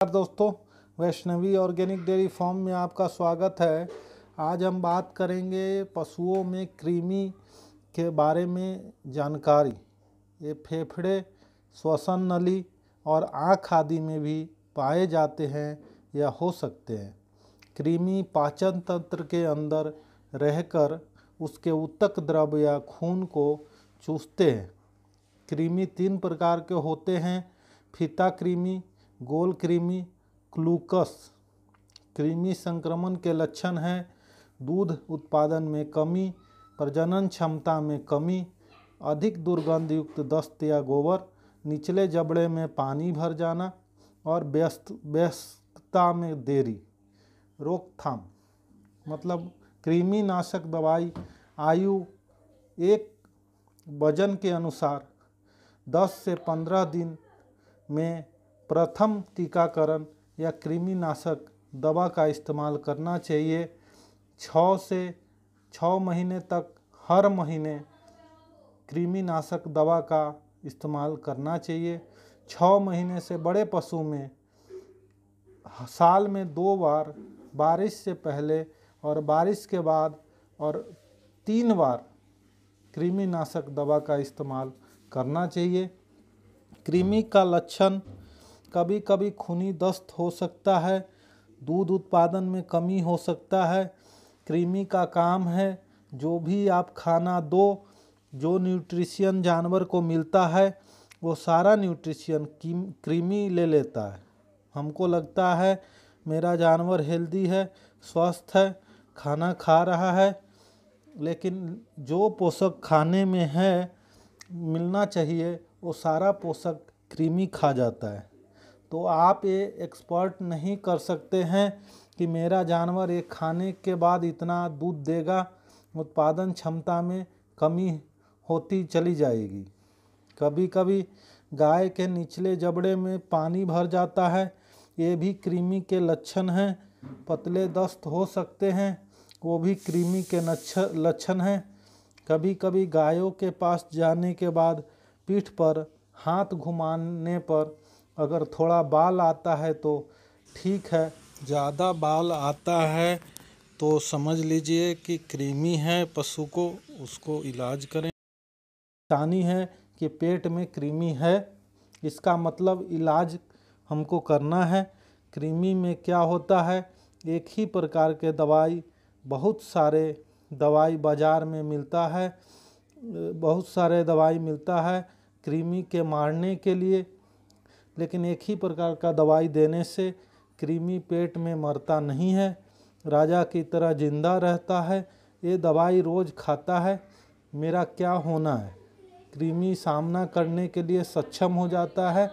नमस्कार दोस्तों, Vaishnavi organic dairy farm में आपका स्वागत है। आज हम बात करेंगे पशुओं में कृमि के बारे में जानकारी। ये फेफड़े, श्वसन नली और आँख आदि में भी पाए जाते हैं या हो सकते हैं। कृमि पाचन तंत्र के अंदर रहकर उसके उत्तक द्रव या खून को चूसते हैं। कृमि तीन प्रकार के होते हैं, फीता कृमि गोल कृमि क्लूकस कृमि संक्रमण के लक्षण हैं, दूध उत्पादन में कमी, प्रजनन क्षमता में कमी, अधिक दुर्गंध युक्त दस्त या गोबर, निचले जबड़े में पानी भर जाना और व्यस्त, व्यस्तता में देरी। रोकथाम। मतलब कृमि नाशक दवाई आयु एक वज़न के अनुसार 10 से 15 दिन में प्रथम टीकाकरण या कृमिनाशक दवा का इस्तेमाल करना चाहिए। छः से छः महीने तक हर महीने कृमिनाशक दवा का इस्तेमाल करना चाहिए। छः महीने से बड़े पशु में साल में दो बार, बारिश से पहले और बारिश के बाद और तीन बार कृमिनाशक दवा का इस्तेमाल करना चाहिए। कृमि का लक्षण कभी कभी खूनी दस्त हो सकता है, दूध उत्पादन में कमी हो सकता है, कृमि का काम है, जो भी आप खाना दो, जो न्यूट्रिशियन जानवर को मिलता है, वो सारा न्यूट्रिशियन कृमि ले लेता है। हमको लगता है, मेरा जानवर हेल्दी है, स्वस्थ है, खाना खा रहा है, लेकिन जो पोषक खाने में है, मिलना चाहिए, वो सारा पोषक कृमि खा जाता है। तो आप ये एक्सपर्ट नहीं कर सकते हैं कि मेरा जानवर एक खाने के बाद इतना दूध देगा, उत्पादन क्षमता में कमी होती चली जाएगी। कभी कभी गाय के निचले जबड़े में पानी भर जाता है, ये भी कृमि के लक्षण हैं। पतले दस्त हो सकते हैं, वो भी कृमि के लक्षण हैं। कभी कभी गायों के पास जाने के बाद पीठ पर हाथ घुमाने पर अगर थोड़ा बाल आता है तो ठीक है, ज़्यादा बाल आता है तो समझ लीजिए कि कृमि है, पशु को उसको इलाज करें। तानी है कि पेट में कृमि है, इसका मतलब इलाज हमको करना है। कृमि में क्या होता है, एक ही प्रकार के दवाई, बहुत सारे दवाई बाज़ार में मिलता है, बहुत सारे दवाई मिलता है कृमि के मारने के लिए। लेकिन एक ही प्रकार का दवाई देने से कृमि पेट में मरता नहीं है। राजा की तरह ज़िंदा रहता है, ये दवाई रोज़ खाता है, मेरा क्या होना है? कृमि सामना करने के लिए सक्षम हो जाता है,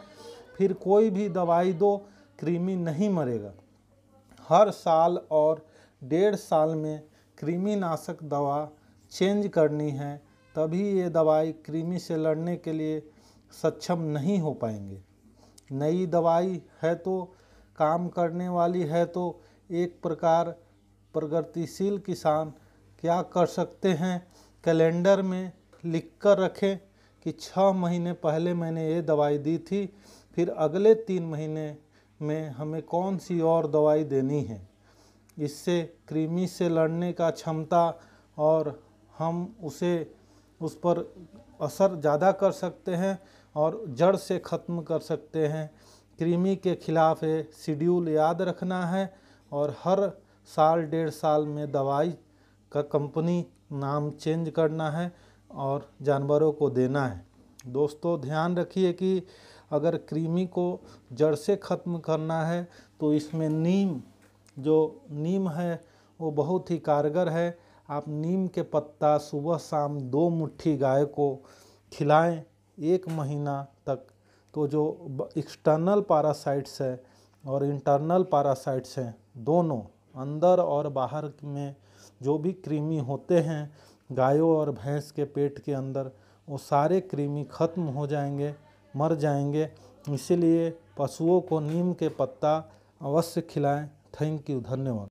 फिर कोई भी दवाई दो, कृमि नहीं मरेगा। हर साल और डेढ़ साल में कृमिनाशक दवा चेंज करनी है, तभी ये दवाई कृमि से लड़ने के लिए सक्षम नहीं हो पाएँगे। नई दवाई है तो काम करने वाली है तो एक प्रकार प्रगतिशील किसान क्या कर सकते हैं? कैलेंडर में लिख कर रखें कि छः महीने पहले मैंने ये दवाई दी थी, फिर अगले तीन महीने में हमें कौन सी और दवाई देनी है? इससे, कृमि से लड़ने का क्षमता और हम उसे, उस पर असर ज़्यादा कर सकते हैं और जड़ से ख़त्म कर सकते हैं। कृमि के खिलाफ है शेड्यूल याद रखना है और हर साल, डेढ़ साल में दवाई का कंपनी नाम चेंज करना है और जानवरों को देना है। दोस्तों, ध्यान रखिए कि अगर कृमि को जड़ से ख़त्म करना है तो इसमें नीम, जो नीम है, वो बहुत ही कारगर है। आप नीम के पत्ता सुबह शाम दो मुट्ठी गाय को खिलाएँ एक महीना तक। तो जो एक्सटर्नल पारासाइट्स है और इंटरनल पारासाइट्स हैं, दोनों अंदर और बाहर में जो भी कृमि होते हैं, गायों और भैंस के पेट के अंदर, वो सारे कृमि खत्म हो जाएँगे, मर जाएँगे। इसीलिए पशुओं को नीम के पत्ता अवश्य खिलाएँ। थैंक यू, धन्यवाद।